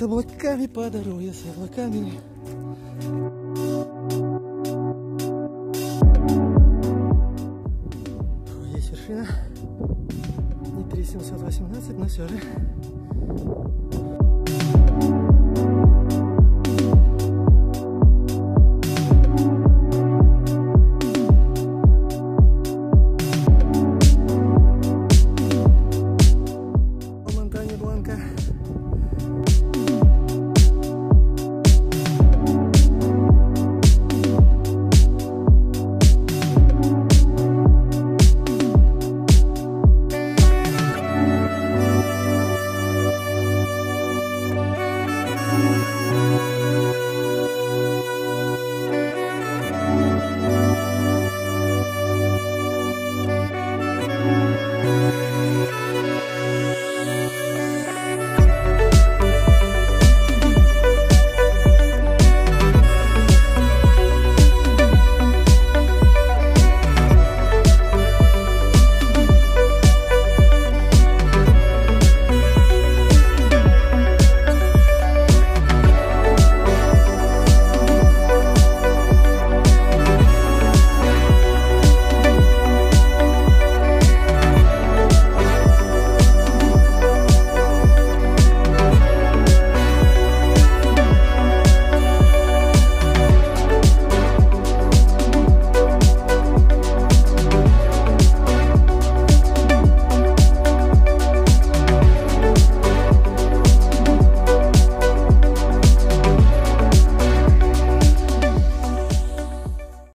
облаками по дороге, с облаками. Фу, Есть вершина. Не 3718, но все же